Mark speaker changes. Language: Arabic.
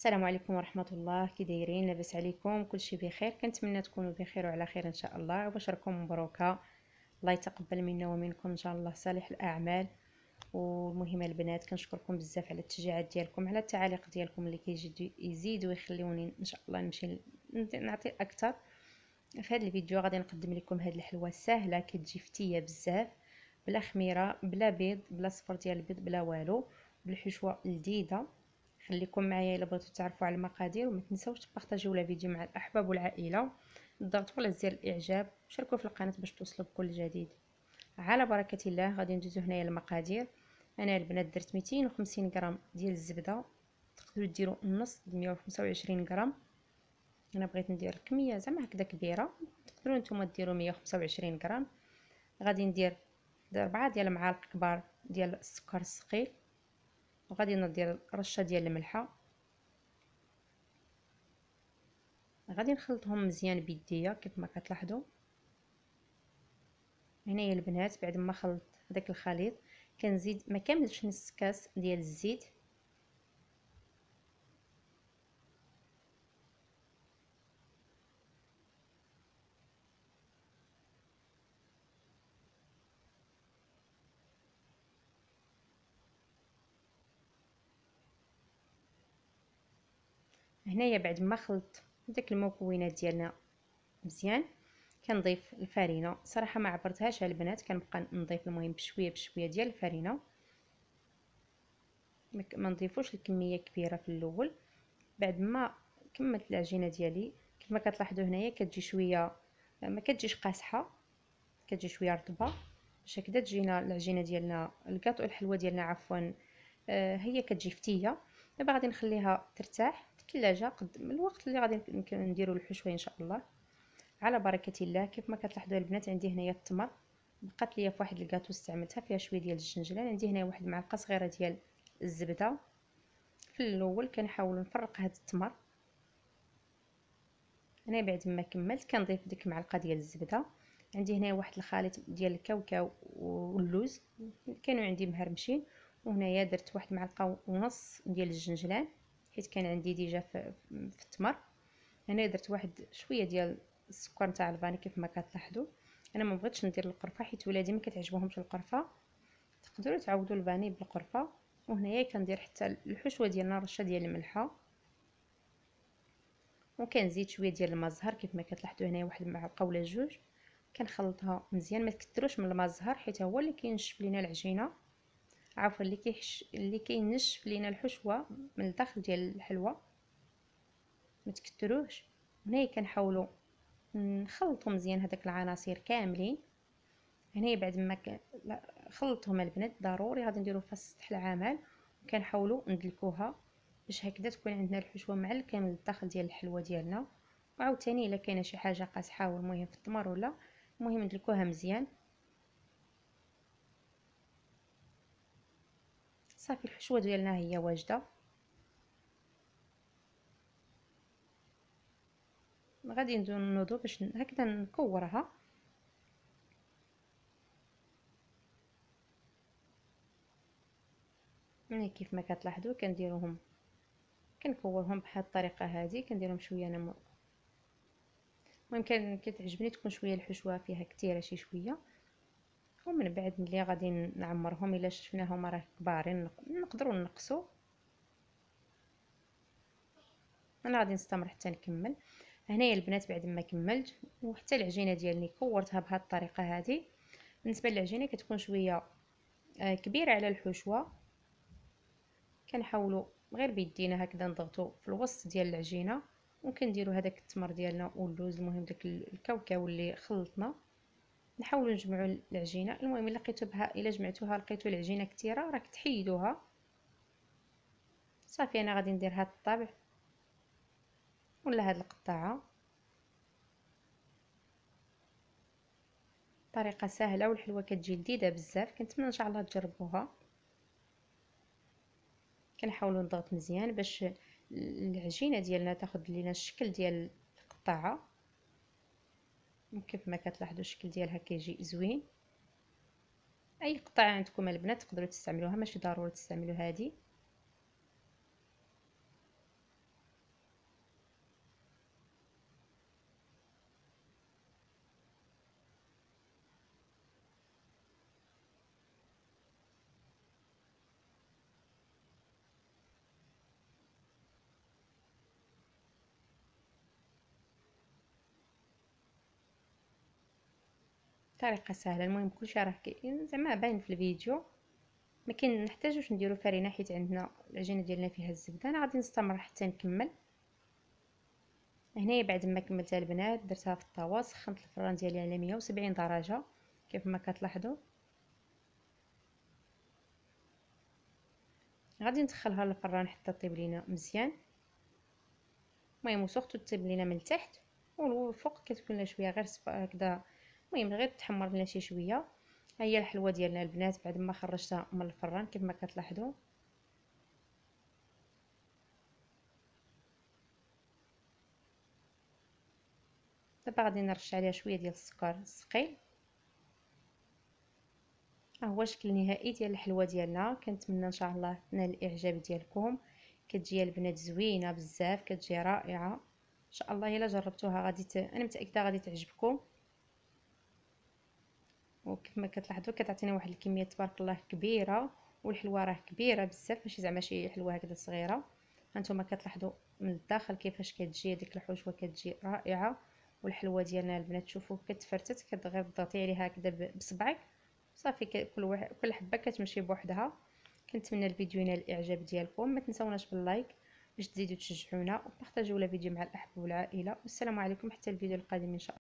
Speaker 1: السلام عليكم ورحمة الله. كي دايرين لاباس عليكم. كلشي بخير. كنتمنى تكونوا بخير وعلى خير إن شاء الله. وبشركم مبروكة. الله يتقبل منا ومنكم إن شاء الله صالح الأعمال. والمهم البنات كنشكركم بزاف على التشجيعات ديالكم على التعاليق ديالكم اللي كيزيدوا يزيدوا ويخليوني إن شاء الله نمشي نعطي أكثر. في هذا الفيديو غادي نقدم لكم هذه الحلوة سهلة كتجي فتية بزاف بلا خميرة بلا بيض بلا صفر ديال البيض بلا والو بالحشوه لذيذة. خليكم معايا إلا بغيتو تعرفوا على المقادير وما تنساوش تبارطاجيو الفيديو مع الأحباب والعائلة. ضغطوا على زر الإعجاب وشاركوا في القناة باش توصلوا بكل جديد. على بركة الله غادي ندوزو هنايا المقادير أنا البنات درت 250 غرام ديال الزبدة. تقدروا ديروا النص 125 غرام. أنا بغيت ندير كمية زعما هكذا كبيرة. تقدروا نتوما ديروا 125 غرام. غادي ندير أربعة ديال المعالق كبار ديال السكر الثقيل. وغادي ندير رشة ديال الملحة. غادي نخلطهم مزيان بيديا كيف ما كتلاحظوا هنايا البنات بعد ما خلط هذاك الخليط كنزيد ما كاملش نص كاس ديال الزيت. هنايا بعد ما خلط داك المكونات ديالنا مزيان كنضيف الفرينة. صراحة ما عبرتهاش على البنات كنبقى نضيف المهم بشوية بشوية ديال الفرينة. ما نضيفوش الكمية كبيرة في الأول. بعد ما كملت العجينة ديالي كما كتلاحظوا هنايا كتجي شوية ما كتجيش قاصحة كتجي شوية رطبة. باش هكذا تجينا العجينة ديالنا الكاطو الحلوة ديالنا عفوا آه هي كتجي فتية. دابا غادي نخليها ترتاح. الثلاجة قد الوقت اللي غادي نديرو الحشوه إن شاء الله. على بركة الله كيف ما كتلاحظوا البنات عندي هنايا التمر. بقات ليا في واحد الكاطو استعملتها فيها شوية ديال الجنجلان عندي هنا واحد المعلقه صغيرة ديال الزبدة. في الأول كنحاول نفرق هذا التمر. أنا بعد ما كملت كنضيف ديك المعلقه ديال الزبدة. عندي هنا واحد الخليط ديال الكاوكاو واللوز. كانوا عندي مهرمشين. وهنايا درت واحد المعلقه ونص ديال الجنجلان حيت كان عندي ديجا في, التمر. هنا درت واحد شوية ديال السكر نتاع الفاني كيف ما كتلاحظوا. أنا ما بغيتش ندير القرفة حيت ولادي ما كتعجبهمش القرفة. تقدروا تعوضوا الفاني بالقرفة. وهنايا كندير حتى الحشوة ديالنا رشه ديال الملحة. وكنزيد شوية ديال الماء الزهر كيف ما كتلاحظوا هنايا واحد المعلقه ولا جوج. كنخلطها مزيان ما تكثروش من الماء الزهر حيت هو اللي كينشف لينا العجينة. عفوا اللي كيحش اللي كينشف لينا الحشوة من الداخل ديال الحلوة ما تكثروش هنايا كنحاولوا نخلطوا مزيان هذاك العناصر كاملين. هنايا بعد ما. خلطهم البنات ضروري غادي نديرو في سطح العمل. وكنحاولوا ندلكوها باش هكذا تكون عندنا الحشوة مع الكامل الداخل ديال الحلوة ديالنا. وعاوتاني إلا كاينة شي حاجة قاصحة والمهم في التمر ولا المهم ندلكوها مزيان. صافي الحشوة ديالنا هي واجدة. غادي نوضو باش هكذا نكورها. يعني كيف ما كتلاحظوا كنديروهم كنكورهم بهذه الطريقة هذه كنديرهم شوية أنا المهم كتعجبني تكون شوية الحشوة فيها كثيره شي شوية. ومن بعد ملي غادي نعمرهم إلا شفناهم راه كبارين نقدروا نقصوا أنا غادي نستمر حتى نكمل. هنايا البنات بعد ما كملت وحتى العجينة ديالني كورتها بهذه الطريقة هذه بالنسبة للعجينة كتكون شوية آه، كبيرة على الحشوة. كنحاولوا غير بيدينا هكذا نضغطوا في الوسط ديال العجينة وكنديروا هذاك التمر ديالنا واللوز المهم داك الكاوكاو اللي خلطنا. نحاولوا نجمعوا العجينة. المهم إلا لقيتو بها إلا جمعتوها لقيتو العجينة كثيره راك تحيدوها. صافي أنا غادي ندير هذا الطابع. ولا هاد القطاعة. طريقة سهلة والحلوة كتجي لذيذة بزاف. كنتمنى إن شاء الله تجربوها. كنحاولوا نضغط مزيان باش العجينة ديالنا تاخذ لينا الشكل ديال القطاعة. كيف ما كتلاحظوا الشكل ديالها كيجي زوين. أي قطعه عندكم البنات تقدروا تستعملوها؟ ماشي ضروري تستعملوا هذه. طريقة سهلة. المهم كلشي راه زعما باين في الفيديو. ما كاين نحتاجوش نديرو فرينه حيت عندنا. العجينة ديالنا فيها الزبدة. أنا غادي نستمر حتى نكمل. هنايا بعد ما كملتها البنات درتها في الطاوه سخنت الفران ديالي على 170 درجة. كيف ما كتلاحظوا. غادي ندخلها للفران حتى طيب لينا مزيان. المهم وسورتو طيب لينا من التحت والفوق كتكون لها شوية غير هكذا المهم غير تحمر لنا شي شوية. ها هي الحلوة ديالنا البنات بعد ما خرجتها من الفران كيف ما كتلاحظوا. دابا غادي نرش عليها شوية ديال السكر الثقيل ها هو الشكل النهائي ديال الحلوة ديالنا. كنتمنى إن شاء الله تنال الإعجاب ديالكم. كتجي البنات زوينة بزاف كتجي رائعة. إن شاء الله إلا جربتوها غادي ت... أنا متأكدة غادي تعجبكم. وكيف ما كتلاحظوا كتعطينا واحد الكمية تبارك الله كبيرة والحلوه راه كبيرة بزاف ماشي زعما شي حلوة هكذا صغيرة. هانتوما كتلاحظوا من الداخل كيفاش كتجي هذيك الحشوه كتجي رائعة والحلوه ديالنا البنات شوفوا كتفرتت كتغير تضغطي عليها هكذا بصبعك. صافي كل واحد كل حبة كتمشي بوحدها. كنتمنى الفيديو ينال الإعجاب ديالكم. ما تنساوناش باللايك باش تزيدوا تشجعونا وبارطاجيو الفيديو مع الأحباب والعائلة. والسلام عليكم حتى الفيديو القادم إن شاء الله.